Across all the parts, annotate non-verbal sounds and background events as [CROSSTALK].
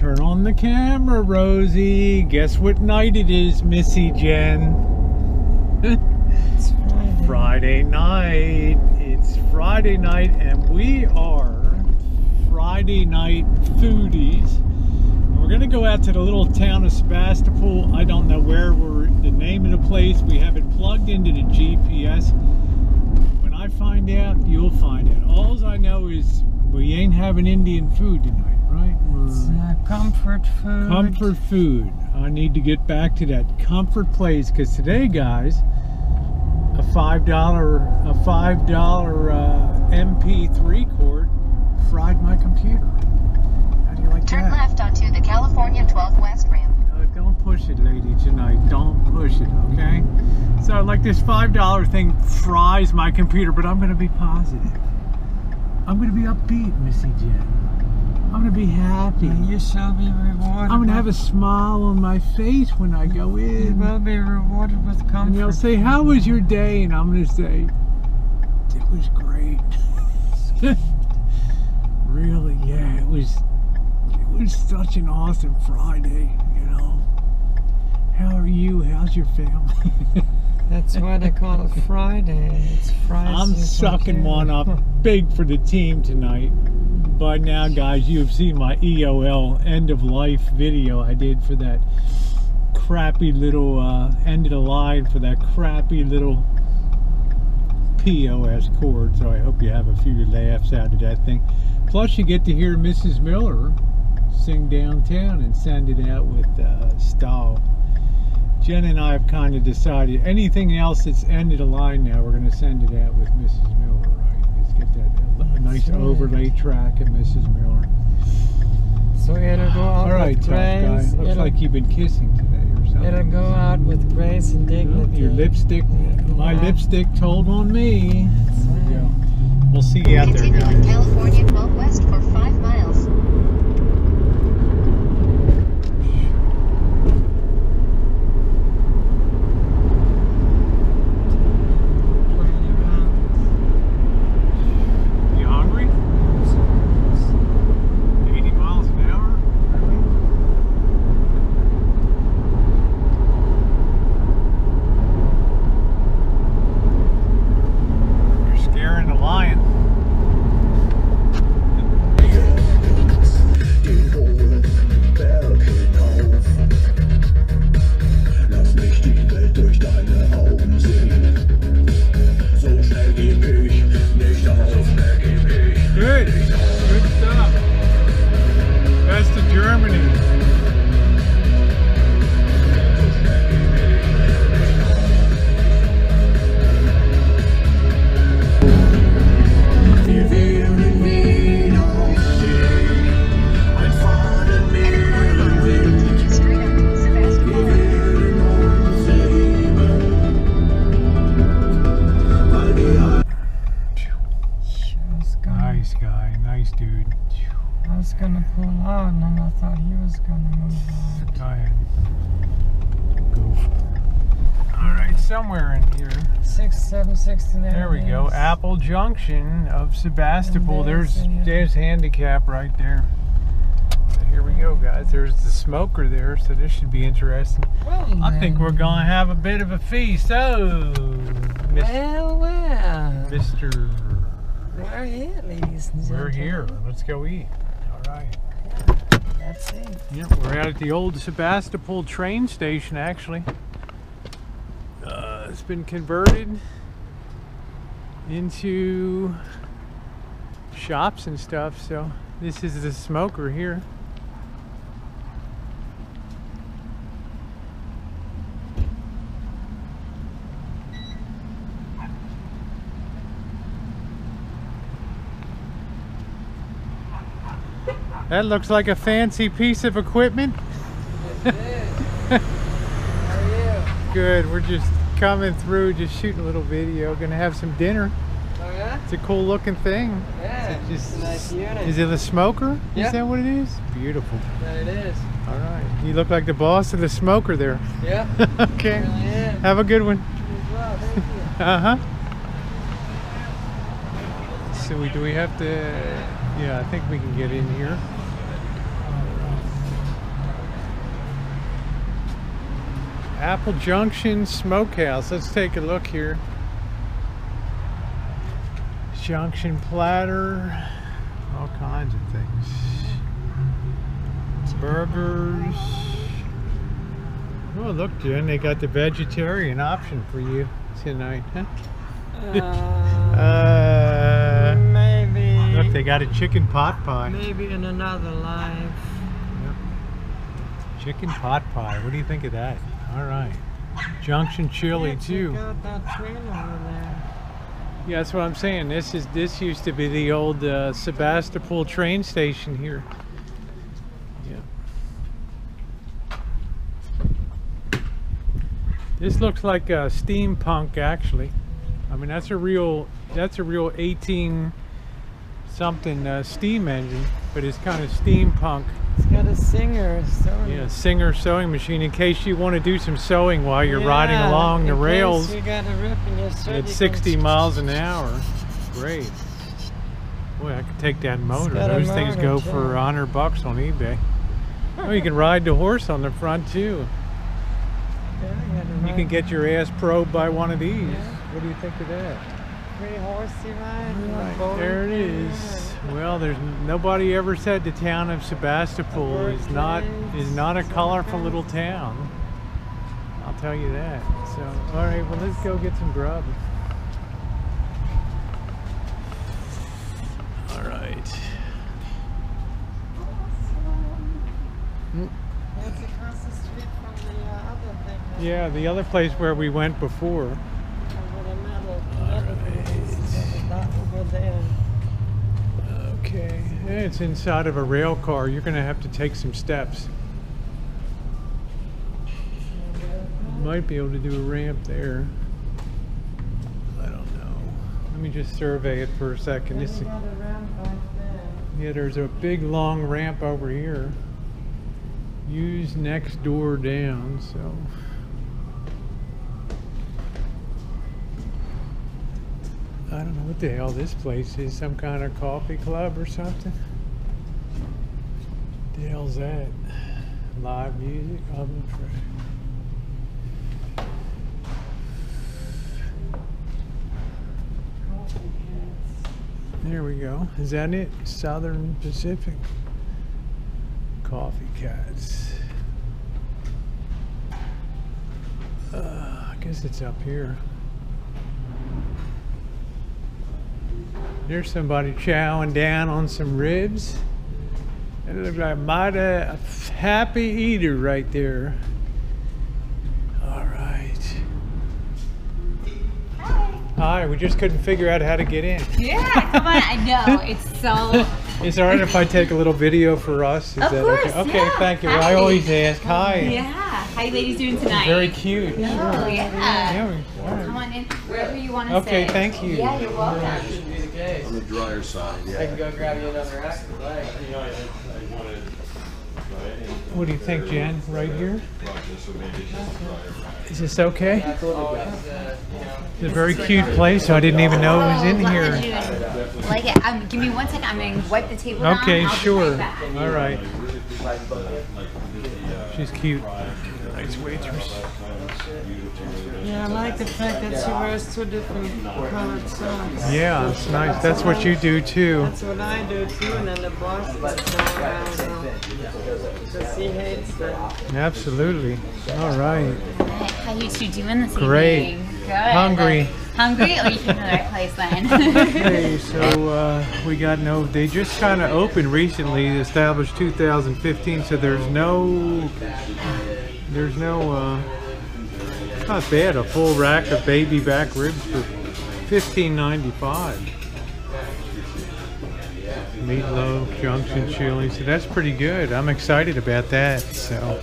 Turn on the camera, Rosie. Guess what night it is, Missy Jen? It's Friday. Friday night. It's Friday night, and we are Friday night foodies. We're gonna go out to the little town of Sebastopol. I don't know where we're the name of the place. We have it plugged into the GPS. When I find out, you'll find out. All I know is we ain't having Indian food tonight, right? It's uh, comfort food. Comfort food. I need to get back to that comfort place because today, guys, a five dollar a five dollar uh, MP3 cord fried my computer. How do you like Turn that? left onto the California 12 West ramp. Uh, don't push it, lady, tonight. Don't push it, okay? So, like this five dollar thing fries my computer, but I'm gonna be positive. I'm gonna be upbeat, Missy Jen. I'm gonna be happy. You shall be rewarded. I'm gonna have a smile on my face when I go in. You will be rewarded with comfort. And you'll say, How was your day? And I'm gonna say, It was great. [LAUGHS] really, yeah, it was it was such an awesome Friday, you know. How are you? How's your family? [LAUGHS] That's why they call it Friday. It's Friday. I'm sucking one up big for the team tonight. By now, guys, you have seen my EOL end of life video I did for that crappy little uh, end of the line for that crappy little POS cord. So I hope you have a few laughs out of that thing. Plus, you get to hear Mrs. Miller sing downtown and send it out with uh, Stahl. Jen and I have kind of decided anything else that's ended a line now, we're going to send it out with Mrs. Miller, right? Let's get that a nice right. overlay track of Mrs. Miller. So it'll go out All right, with tough guy. grace. Looks it'll, like you've been kissing today or something. it'll go out with grace and Oh, dignity. Your lipstick, my Yeah. lipstick told on me. That's There we go. We'll see you out there, Continue on guys. Junction of Sebastopol. There's there's handicap right there. So here we go, guys. There's the smoker there, so this should be interesting. Well, I think we're gonna have a bit of a feast. Oh, Mis- Well, well. Mr. We're here, ladies and gentlemen. We're here. Let's go eat. All right. That's it. Yep, we're out at the old Sebastopol train station actually. Uh, it's been converted into shops and stuff, so this is the smoker here. That looks like a fancy piece of equipment. [LAUGHS] [LAUGHS] How are Good. We're just coming through, just shooting a little video. Gonna have some dinner. Oh yeah? It's a cool looking thing. Yeah. Just, it's a nice unit. Is it a smoker? Yeah. Is that what it is? Beautiful. That it is. All right. You look like the boss of the smoker there. Yeah. [LAUGHS] okay. Really. Have a good one. Well. [LAUGHS] Uh huh. So we do we have to? Yeah, I think we can get in here. Apple Junction Smokehouse. Let's take a look here. Junction platter, all kinds of things. Burgers. Oh, look, Jen, they got the vegetarian option for you tonight, huh? Uh, Uh, maybe. look, they got a chicken pot pie. Maybe in another life. Chicken pot pie. What do you think of that? All right. Junction chili too. Check that train over there. Yeah, that's what I'm saying. This is this used to be the old uh, Sebastopol train station here. Yeah. This looks like a steampunk, actually. I mean, that's a real that's a real 18 something uh, steam engine, but it's kind of steampunk. A singer. So Yeah, Singer sewing machine in case you want to do some sewing while you're riding Yeah, along the rails You got a rip in your shirt, at you 60 can- miles an hour. Great. Boy, I could take that motor. Those things go too. for 100 bucks on eBay. Oh, you can ride the horse on the front too. Yeah, You can get your ass probed by one of these. Yeah. What do you think of that? Free horsey ride. Right, there it is. Well, there's nobody ever said the town of Sebastopol is not is not a colorful little town. I'll tell you that. So, all right, well, let's go get some grub. All right. That's across the street from the uh, other thing. Yeah, the other place where we went before. Over the metal, metal pieces over over there. Okay, it's inside of a rail car. You're gonna have to take some steps. Might be able to do a ramp there. I don't know. Let me just survey it for a second. This, you a ramp back there. yeah, there's a big long ramp over here. Use next door down, so. I don't know what the hell this place is. Some kind of coffee club or something? The hell's that? Live music. Coffee. There we go. Is that it? Southern Pacific. Coffee Catz. Uh, I guess it's up here. There's somebody chowing down on some ribs. It looks like a happy eater right there. All right. Hi, Hi, we just couldn't figure out how to get in. Yeah, come on. I know. [LAUGHS] It's so. Is it alright if I take a little video for us? Is Of that course, okay? Okay, yeah. thank you. Well, I always ask. Hi. Yeah. How you ladies doing tonight? Very cute. Oh, Sure. yeah. Yeah, all right. Come on in. Wherever you want to Okay, sit. thank you. Yeah, you're welcome. On the drier side, I can go grab you another rack if you like. What do you think, Jen? Right here? Is this okay? Always, uh, you know, It's a very cute place. I didn't even know it was in here. Like it. Um, give me one second. I'm going to wipe the table down. Okay, sure. back. All right. She's cute. Nice waitress. Yeah, I like the fact that she wears two different colored socks. Yeah, it's nice. That's what you do too. That's what I do too, and then the boss is going around. Because he hates that. Absolutely. All right. How you two doing this Great. evening? Good. Hungry. Hungry? Oh, you came to the right place then. Okay, so uh, we got no. They just kind of opened recently, established 2015. So there's no, there's no. Uh, it's not bad. A full rack of baby back ribs for $15.95. Meatloaf, Junction chili. So that's pretty good. I'm excited about that. So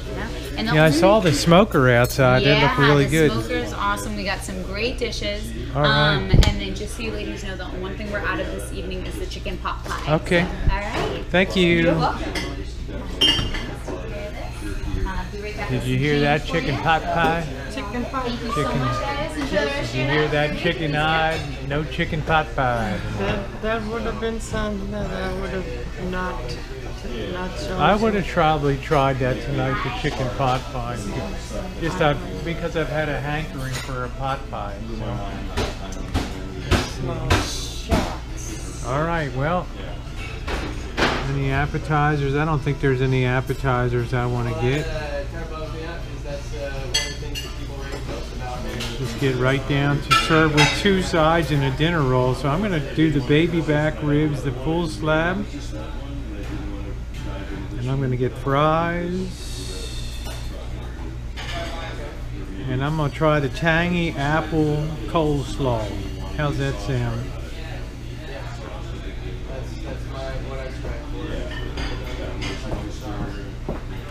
And yeah, I saw the smoker outside. yeah, that looked really good. the good. is awesome. We got some great dishes. All right. Um, and then just so you ladies know, the one thing we're out of this evening is the chicken pot pie. Okay. So, all right. Thank you. You're welcome. Be right back Did you hear that chicken pot pie? Chicken chicken pot Thank you pie. so Chicken. much, guys. Enjoy the rest of You hear that chicken eyed? No chicken pot pie. That, that would have been something that I would have not, not chosen. I would have probably tried that tonight, the chicken pot pie. Just uh, because I've had a hankering for a pot pie. Small shots. All right, well. Any appetizers? I don't think there's any appetizers I want to get. Uh, Turbo's the up, is that's uh, one of the things that people rave most about here. Just get right down to serve with two sides and a dinner roll. So I'm going to do the baby back ribs, the full slab. And I'm going to get fries. And I'm going to try the tangy apple coleslaw. How's that sound?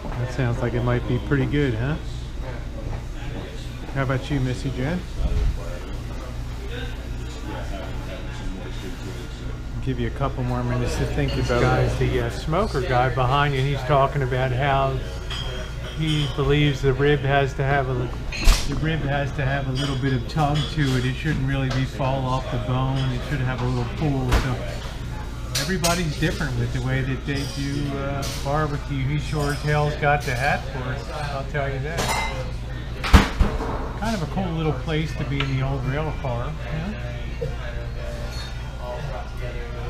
That sounds like it might be pretty good, huh? How about you, Missy Jen? Give you a couple more minutes to think about it. Guy's the uh, smoker guy behind you, he's talking about how he believes the rib has to have a the rib has to have a little bit of tug to it. It shouldn't really be fall off the bone. It should have a little pull. So everybody's different with the way that they do uh, barbecue. He sure as hell's got the hat for it. I'll tell you that. Kind of a cool little place to be in the old rail car. Yeah?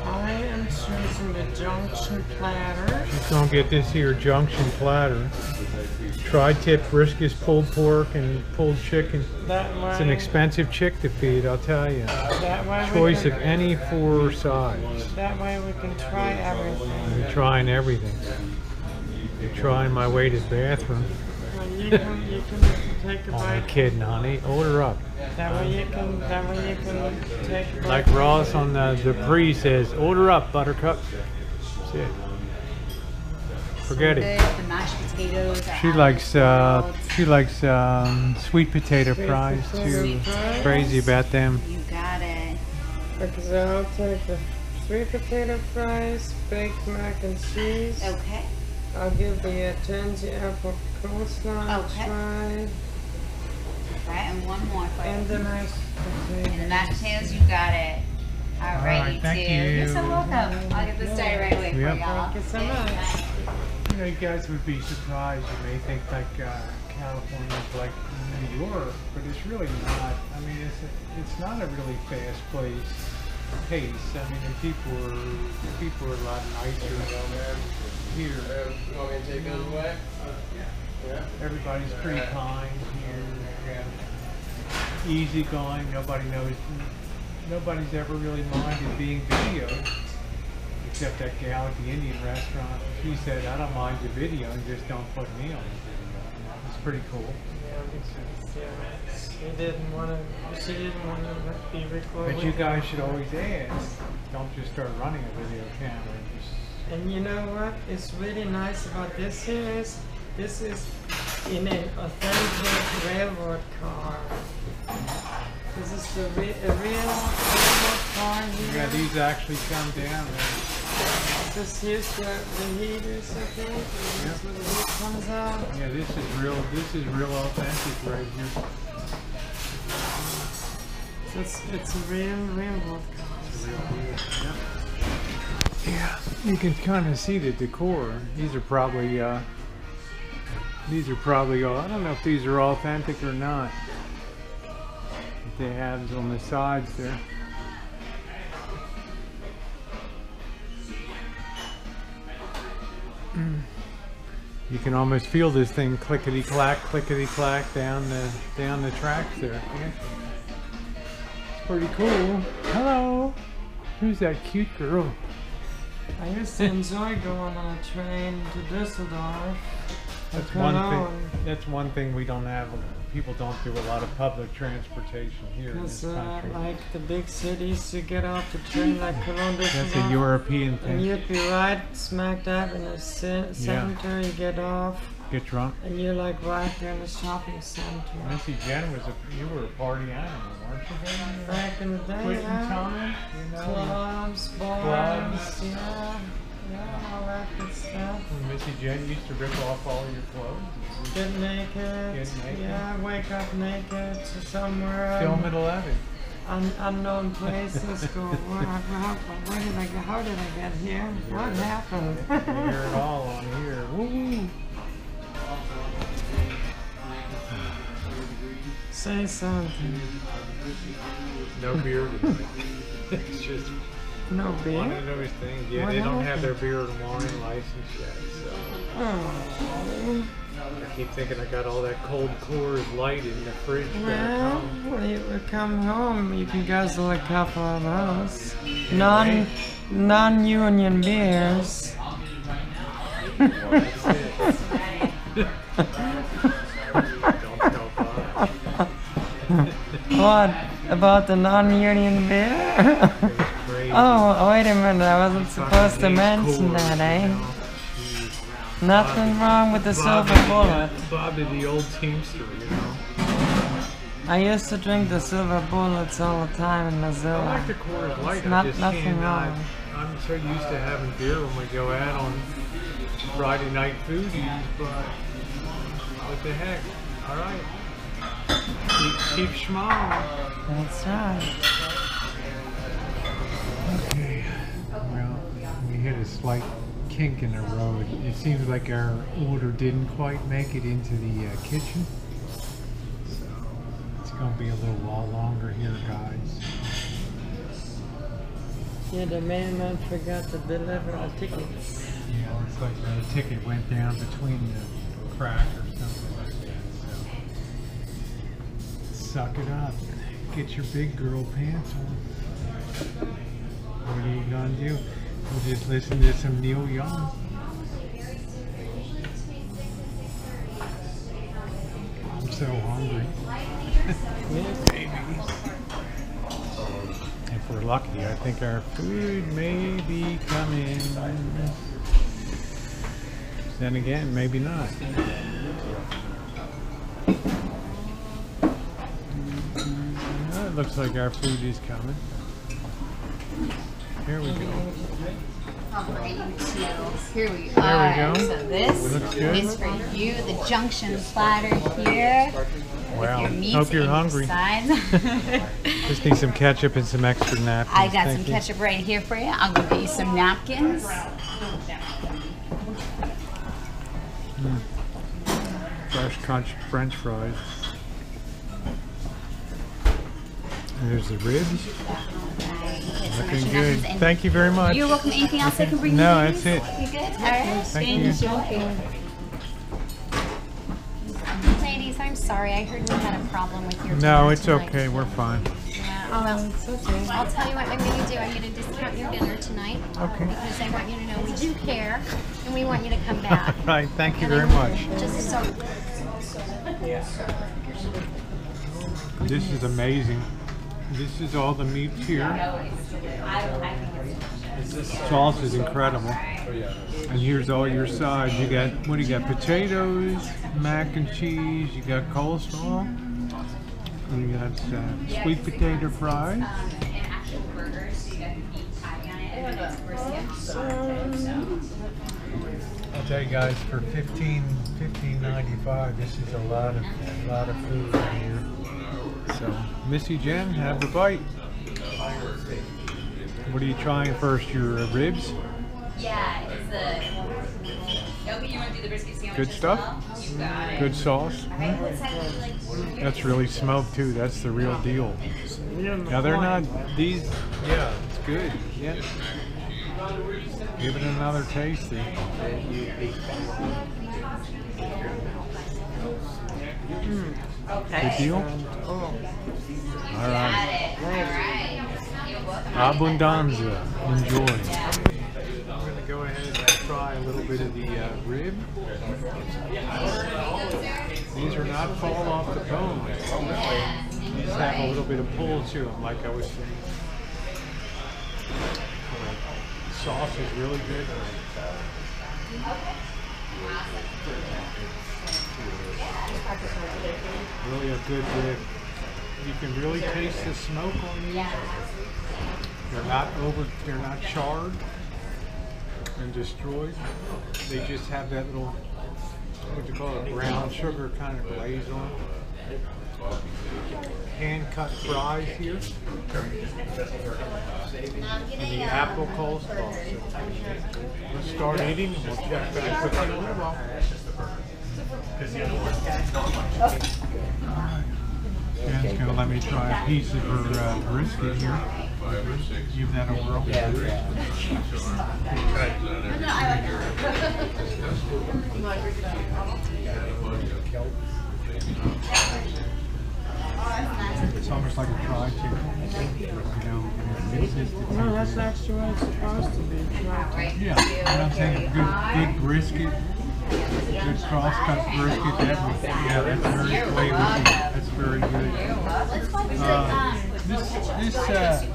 I am choosing the junction platter. Just gonna get this here junction platter. Tri-tip brisket, pulled pork, and pulled chicken. That way. It's an expensive chick to feed, I'll tell you. That way Choice can, of any four sides. That way we can try everything. I'm trying everything. I'm trying my way to the bathroom. Take a Only bite. kidding, honey. Order up. That way you can. That way you can take a bite. Like Ross on the, the pre says, order up, buttercup. That's it. Forget it. The, the mashed potatoes. She likes uh, she likes um, sweet potato fries too. Sweet. Crazy about them. You got it. Because I'll take the sweet potato fries, baked mac and cheese. Okay. I'll give the uh, tangy apple coleslaw Okay. a try. Right, and one more for And the mashed And the potatoes. mashed potatoes, you got it. All All right, right, you thank too. You're so welcome. I'll get this started right away Yep. for y'all. Thank you so much. bye. You know, you guys would be surprised. You may think like uh, is like New York, but it's really not. I mean, it's a, it's not a really fast place pace. I mean, and people are people are a lot nicer here. You want me to take those away? Everybody's pretty kind here. Easy going. Nobody knows. Nobody's ever really minded being videoed, except that gal at the Indian restaurant. She said, "I don't mind the video, just don't put me on the video." It's pretty cool. Yeah, because, yeah, she didn't want to. She didn't want to be recorded. But you guys should always ask. Don't just start running a video camera. Just And you know what? It's really nice about this here is this is in an authentic railroad car. This is the re- a real railroad car here. yeah, these actually come down. And, This here's the, the heaters, I think. This where the heat comes out. yeah, this is real. This is real authentic right here. So it's, it's a real railroad car. Yeah, you can kind of see the decor. These are probably, uh, these are probably all, I don't know if these are authentic or not. If they have on the sides there. Mm. You can almost feel this thing clickety clack, clickety clack down the down the tracks there. It's pretty cool. Hello. Who's that cute girl? I used to enjoy going on a train to Düsseldorf. That's and one thing. That's one thing we don't have. People don't do a lot of public transportation here in this Because, uh, country. like the big cities, you get off the train like Cologne, That's a European And thing. you'd be right smack dab in the ce- center. You get off, Get drunk. and you're like right there in the shopping center. Missy Jen was a. You were a party animal, weren't you? baby? Back in the day, Quitting yeah. time, you know. clubs, bars, Clubs. yeah. Yeah, all that good stuff. When Missy Jen used to rip off all your clothes. Get naked. Get naked. Yeah, wake up naked to somewhere. Film at 11. un- unknown places. Go. Where, where, where did I get? How did I get here? What happened? You hear it all on here. [LAUGHS] Woo! Say something. No beer [LAUGHS] it's just No beer. of those things. Yeah, What they don't have their beer and wine license yet, so Oh. I keep thinking I got all that cold Coors Light in the fridge back Well, home. when you come home, you can guzzle a couple of those. Non, non-union beers. [LAUGHS] Don't tell Bob. What about the non-union beer? [LAUGHS] Oh, wait a minute. I wasn't supposed to mention that, eh? you know? Jeez. Nothing wrong with the silver bullet. Bobby the old teamster, you know. I used to drink the silver bullets all the time in I like the Coors Light. Not- nothing wrong. I'm so used to having beer when we go out on Friday night foodies, but what the heck? All right. Keep, keep smiling. That's right. Hit a slight kink in the road. It seems like our order didn't quite make it into the uh, kitchen. So it's going to be a little while longer here, guys. Yeah, the mailman forgot to deliver the ticket. Yeah, looks like the ticket went down between the crack or something like that. So suck it up. Get your big girl pants on. What are you gonna do? We'll just listen to some Neil Young. I'm so hungry. [LAUGHS] If we're lucky, I think our food may be coming. Then again, maybe not. It looks like our food is coming. Here we go. Here we There we are. go. So this is for you, the junction platter here. Wow. Your Hope you're hungry. [LAUGHS] Just need some ketchup and some extra napkins. I got Thank some you. ketchup right here for you. I'll go get you some napkins. Hmm. Fresh crunch French fries. There's the ribs. Alright, get some Looking good. Thank you very much. You're welcome. Anything else I can bring No, you? No, that's it. You good? Alright. Thank you. Ladies, I'm sorry. I heard we had a problem with your No, it's tonight. okay. We're fine. Yeah, well, I'll tell you what I'm going to do. I'm going to discount your dinner tonight. Okay. Because I want you to know we do care and we want you to come back. [LAUGHS] All right. Thank you And very much. Just so. This is amazing. This is all the meats here. Sauce is incredible. And here's all your sides. You got what do you got? Potatoes, mac and cheese. You got coleslaw. And you got uh, sweet potato fries. I'll tell you guys, for 15 15.95, this is a lot of a lot of food here. So, Missy Jen, have a bite. What are you trying first? Your uh, ribs? Yeah, it's the. Okay, you want to do the brisket sandwich Good as stuff? well? Got it. Good sauce. Alright, what side would you like? That's really smoked too. That's the real deal. Now they're not these. Yeah, it's good. Yeah. Give it another tasty. Good deal. Oh, All right. Alright. You're welcome. Abundanza. Enjoy. I'm going to go ahead and try a little bit of the uh, rib. These are not fall off the bone. These have a little bit of pull to them, like I was saying. The sauce is really good. Really a good rib. You can really taste the smoke on these. They're not over, they're not charred. and destroyed. They just have that little, what you call it, brown sugar kind of glaze on. it. Hand cut fries here. And the apple coleslaw. Let's start eating and we'll check back with you in a little while. Jen's gonna let me try a piece of her uh, brisket here. Give that a whirl. It's almost like a fried chicken. You know, No, that's actually what it's supposed to be. Yeah, what I'm saying, a good, good brisket, good cross-cut brisket, yeah, that's very flavorful, that's very good. Uh, This, this, uh,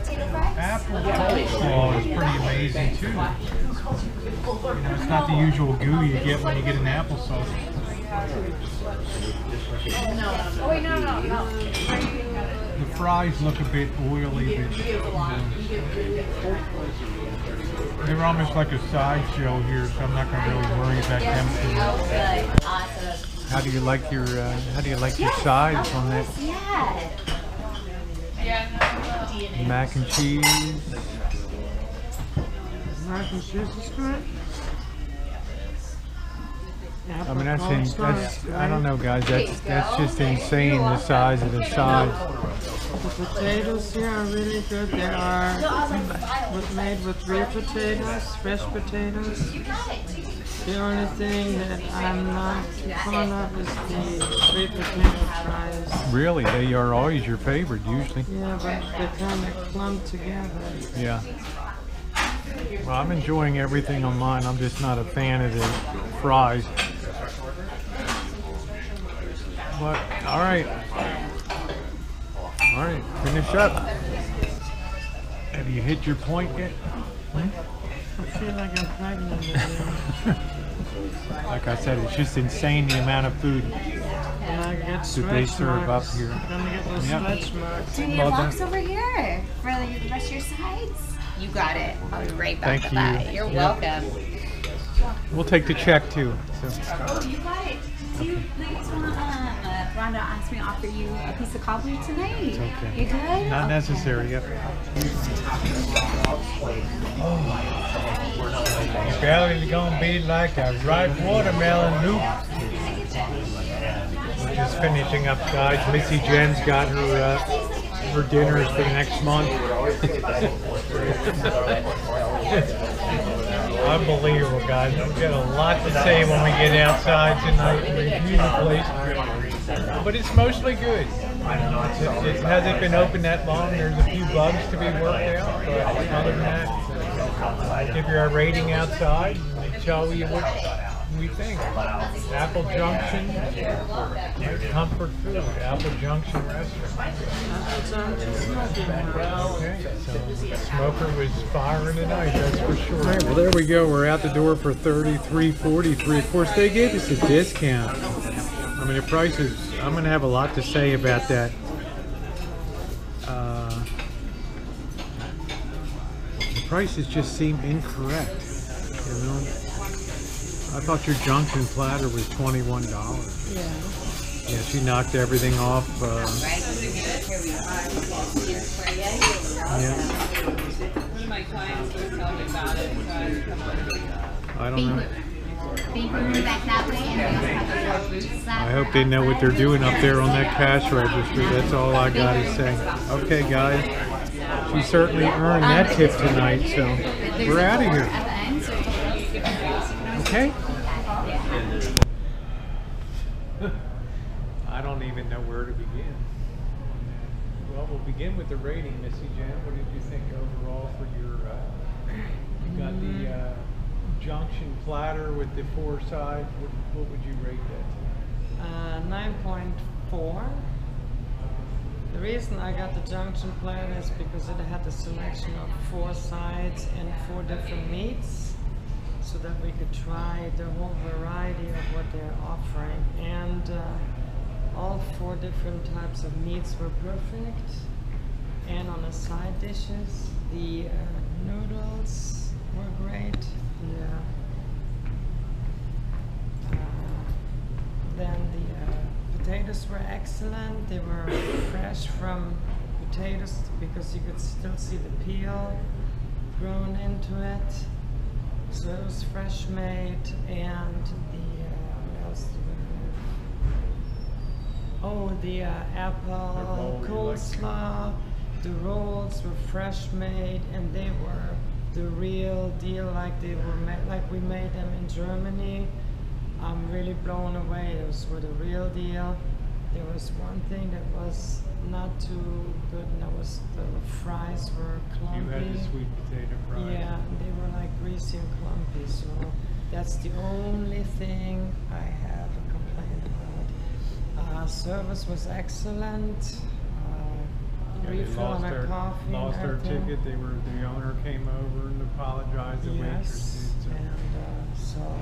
apple coleslaw is pretty amazing too. You know, it's not the usual goo you get when you get an applesauce. Oh wait, no, no, no. The fries look a bit oily, but, you know, they're almost like a sideshow here, so I'm not gonna really worry about them too much. Awesome. How do you like your uh, How do you like your sides on that Yeah. mac and cheese? Mac and cheese is good. I mean, that's in, that's I don't know, guys. That's that's just insane. The size of the sides. The potatoes here are really good. They are made with real potatoes, fresh potatoes. The only thing that I'm not too fond of is the sweet potato fries. Really, they are always your favorite usually. Yeah, but they kind of clump together. Yeah. Well, I'm enjoying everything on mine. I'm just not a fan of the fries. But all right, all right, finish up. Have you hit your point yet? I feel like I'm pregnant again. Like I said, it's just insane the amount of food. Get That they stretch serve up here. Gonna get those Yep. marks. Do you need Well a box over here for the rest of your sides? You got it. I'll be right back Thank with you. that. You're Yep. welcome. We'll take the check too. So. Oh, you got it. Do you please want uh, Rhonda asked me to offer you a piece of cobbler tonight? It's okay. You good? Not necessary, yep. Belly's gonna be like a ripe watermelon loop. We're just finishing up, guys. Missy Jen's got her uh, her dinners for the next month. Unbelievable, guys. We've got a lot to say when we get outside tonight review the place. But it's mostly good. It, it hasn't been open that long. There's a few bugs to be worked out, but other than that, uh, give you our rating outside tell you what we think. Apple Junction, comfort food, Apple Junction restaurant. Okay, so the Smoker was firing tonight, that's for sure. All right, well there we go. We're out the door for thirty-three forty-three. Of course, they gave us a discount. I mean, the prices. I'm going to have a lot to say about that. Uh, the prices just seem incorrect. You know, I thought your junction platter was twenty-one dollars. Yeah. Yeah, she knocked everything off. Uh, yeah, One of my clients was telling me about it, so I come over here. I don't know. I hope they know what they're doing up there on that cash register. That's all I gotta say. Okay, guys. She certainly earned that tip tonight, so we're out of here. Okay? [LAUGHS] I don't even know where to begin. Well, we'll begin with the rating, Missy Jan. What did you think overall for your, uh, you got the, uh, junction platter with the four sides. What, what would you rate that? Uh, 9.4. The reason I got the junction platter is because it had a selection of four sides and four different meats so that we could try the whole variety of what they're offering. And uh, all four different types of meats were perfect. And on the side dishes, the uh, noodles were great then the uh, potatoes were excellent. They were fresh from potatoes because you could still see the peel grown into it. So it was fresh made and the, uh, what else did we have? Oh, the uh, apple coleslaw, like. the rolls were fresh made and they were the real deal, like they were made, like we made them in Germany. I'm really blown away. Those were the real deal. There was one thing that was not too good, and that was the fries were clumpy. You had the sweet potato fries. Yeah, they were like greasy and clumpy, so that's the only thing I have a complaint about. Uh, service was excellent. Yeah, they refill lost on our their, coffee. and lost their everything. ticket. They were the owner came over and apologized. The waitress Yes, did. So. and uh, so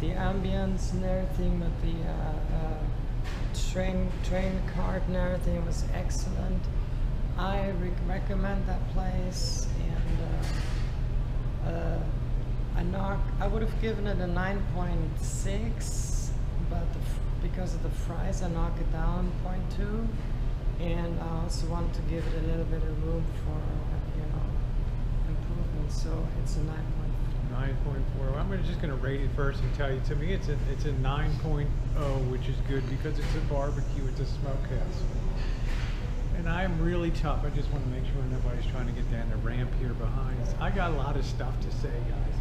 the ambience and everything with the uh, uh, train train card and everything was excellent. I re- recommend that place, and uh, uh, I knock. I would have given it a nine point six, but the f- because of the fries, I knock it down 0.2, and I also want to give it a little bit of room for you know improvement. So it's a nine point. Nine point four. I'm just going to rate it first and tell you. To me, it's a it's a nine oh, which is good because it's a barbecue. It's a smokehouse. And I'm really tough. I just want to make sure nobody's trying to get down the ramp here behind us. I got a lot of stuff to say, guys.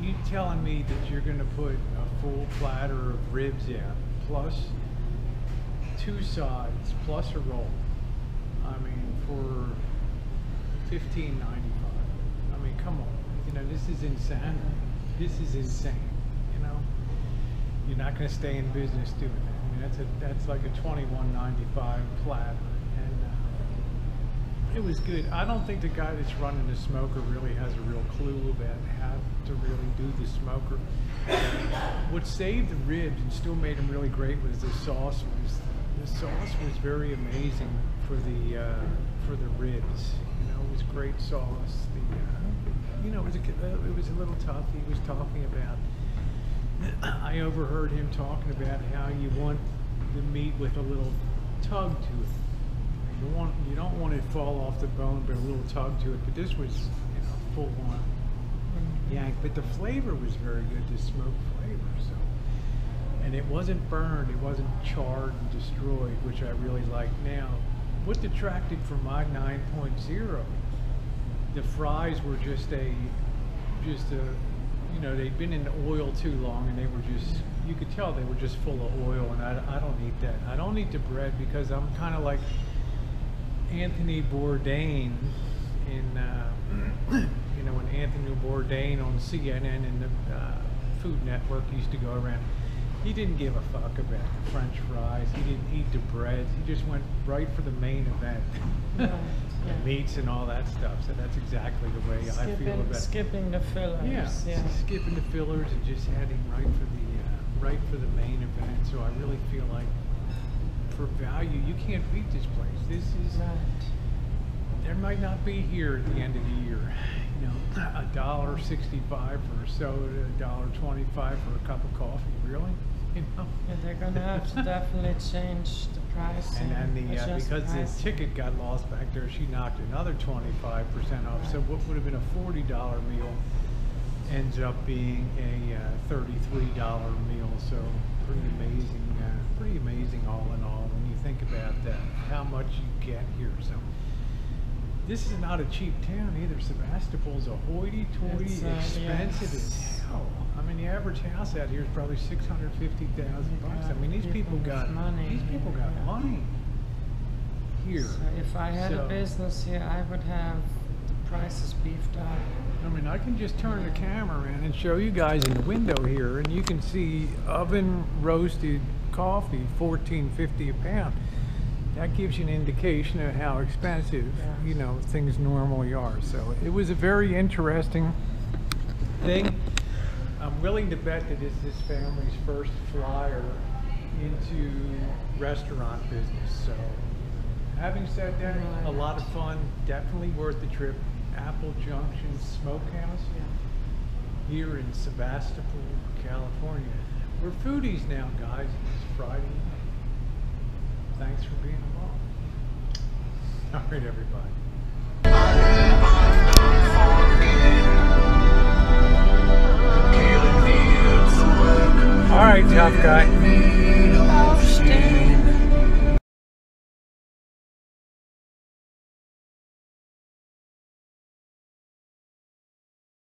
You telling me that you're going to put a full platter of ribs out, plus two sides, plus a roll. I mean, for fifteen ninety five. I mean, come on. You know, this is insanity. This is insane. You know, you're not going to stay in business doing that. I mean, that's a that's like a twenty one ninety five platter, and uh, it was good. I don't think the guy that's running the smoker really has a real clue about how to really do the smoker. What saved the ribs and still made them really great was the sauce. Was the sauce was very amazing for the uh, for the ribs. You know, it was great sauce. The uh, you know, it was a, uh, it was a little tough. He was talking about. I overheard him talking about how you want the meat with a little tug to it. You want you don't want it to fall off the bone, but a little tug to it. But this was you know full on yank. But the flavor was very good. The smoke flavor. So and it wasn't burned. It wasn't charred and destroyed, which I really like. Now, what detracted from my 9.0? The fries were just a just a you know they'd been in oil too long and they were just you could tell they were just full of oil and I, I don't eat that I don't eat the bread because I'm kind of like Anthony Bourdain in uh, you know when Anthony Bourdain on CNN and the uh, Food Network used to go around he didn't give a fuck about the French fries he didn't eat the breads he just went right for the main event Right, [LAUGHS] the yeah. meats and all that stuff so that's exactly the way I feel about skipping the fillers. yeah, yeah. skipping the fillers and just heading right for the uh, right for the main event. So I really feel like for value, you can't beat this place. This is Right. There might not be here at the end of the year. You know, a dollar sixty-five for a soda, a dollar twenty-five for a cup of coffee. Really? You know. Yeah, they're gonna have to definitely change the pricing. And then the uh, because the pricing. ticket got lost back there, she knocked another twenty-five percent off. So what would have been a forty-dollar meal ends up being a uh, thirty-three dollar meal. So pretty amazing, uh, pretty amazing all in all when you think about that, how much you get here. So this is not a cheap town either. Sebastopol's a hoity-toity, uh, expensive as yes. hell. I mean, the average house out here is probably six hundred fifty thousand bucks. I mean, these people People got money, These people got yeah. money here. So if I had So- a business here, I would have the prices beefed up. I mean, I can just turn the camera around and show you guys in the window here, and you can see oven roasted coffee, fourteen fifty a pound. That gives you an indication of how expensive, Yeah. you know, things normally are. So it was a very interesting thing. I'm willing to bet that it's this family's first flyer into restaurant business. So, having said that, a lot of fun, definitely worth the trip. Apple Junction Smokehouse here in Sebastopol, California. We're foodies now, guys. It's Friday. Thanks for being along. All right, everybody. All right, tough guy.